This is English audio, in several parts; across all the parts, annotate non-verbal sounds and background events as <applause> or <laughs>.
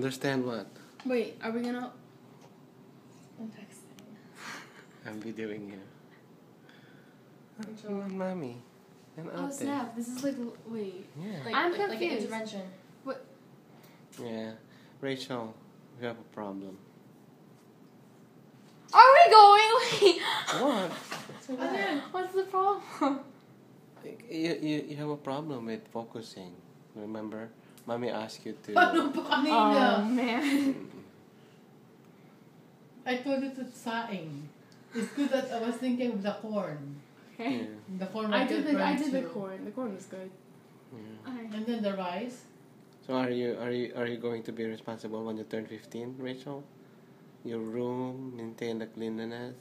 Understand what? Wait, are we gonna? I'm texting. <laughs> I'm videoing you. Rachel. Come on, mommy. And Oh ate. snap! This is like wait. Yeah. Like, I'm like, like an confused. intervention. Yeah. Rachel, we have a problem. Are we going? <laughs> Wait. What? So What? what? What's the problem? <laughs> You, you, you have a problem with focusing. Remember? Mommy asked you to. Ano ba Oh man. I told you to saing. It's good that I was thinking of the corn. Yeah. The corn I might did the I burnt did the corn. The corn was good. yeah. Alright. And then the rice. So are you are you are you going to be responsible when you turn fifteen, Rachel? Your room, maintain the cleanliness.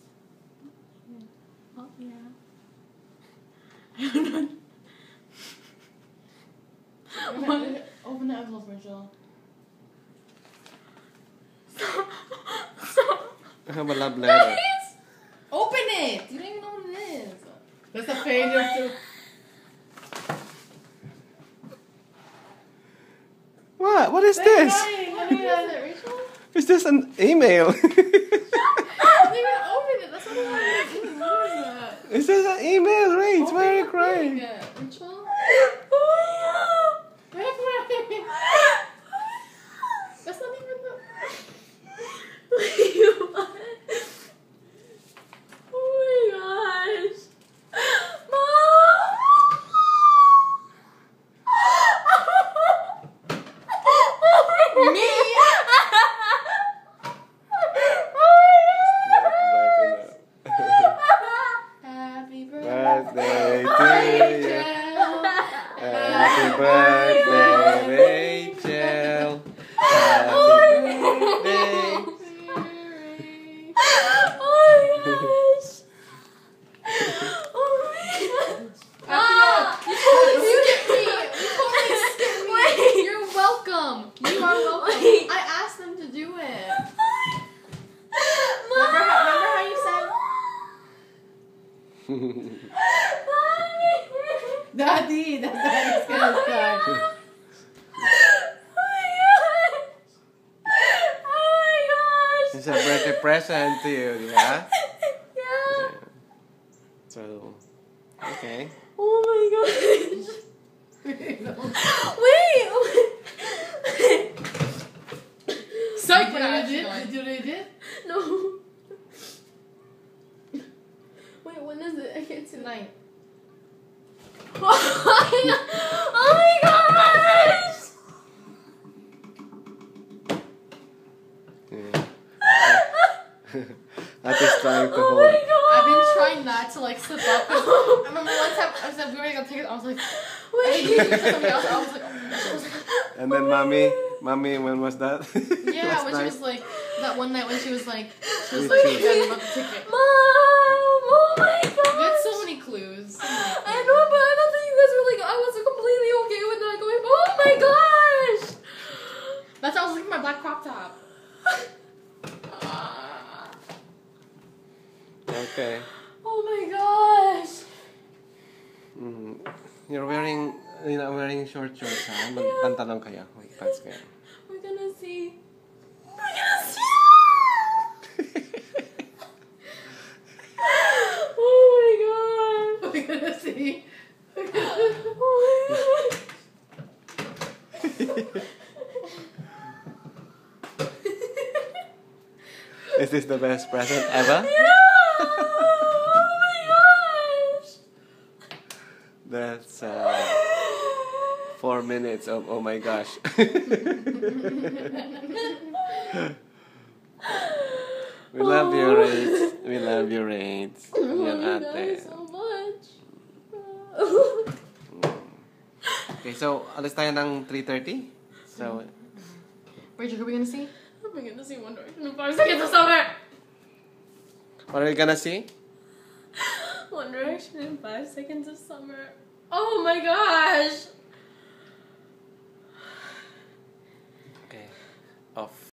Oh yeah. <laughs> Open, open the envelope, Rachel. I have a love letter. Open it! You don't even know what it is. That's a failure to. What? What is They're this? crying. What Ano is it, Rachel? Is this an email? You didn't even open it. That's what it is. What is that? is this an email, Rach? Why are you crying? it, Rachel? They're crying. That's not even the. oh my gosh. Mom! Me? Happy Birthday to you. Rachel. Happy birthday, Rachel. Happy birthday. oh my gosh. Oh my gosh. Ah, you totally skipped me. You totally skipped me. Wait. You're welcome. You are welcome. Wait. I asked them to do it. Remember how, remember how you said? <laughs> Daddy, that's daddy's gonna <laughs> oh cry. It's a birthday present to you, yeah? <laughs> Yeah. So, okay. Oh my gosh. <laughs> Wait. Psych, Did we're you not read it? Did you read it? no. Wait, when is it? I can't see. Tonight. oh my gosh. Yeah. That is trying to Oh hold. my god. I've been trying not to like slip up. 'cause I remember one time I said we were gonna take it. I was like, I think you Wait. said something. I was like, oh my gosh. I was like, And then, oh mommy, mommy, when was that? <laughs> yeah, when night? she was like that one night when she was like she was like too. about the ticket. Mom! Oh my We gosh! had so many clues. So many I clues. know, but I thought that you guys were like, I was completely okay with not going, oh my gosh! That's why I was looking at my black crop top. Okay. Oh my gosh! Mm. You're wearing, you're not wearing short shorts, ha? Mag Yeah. pantalon kayo. May pants kayo. We're gonna see. We're gonna see! oh my god! We're gonna see. Oh my god! Is this the best present ever? <laughs> Yeah! Oh my gosh! That's uh, four minutes of oh my gosh. <laughs> we love you, Rach. We love you, Rach. <laughs> I Yan love you ate. guys so much. Okay, so alis tayo ng 3.30? So, Rachel, who are we gonna see? I'm gonna see One Direction in five seconds of summer. what are we gonna see? <laughs> One Direction in five seconds of summer. Oh my gosh! <sighs> Okay, off.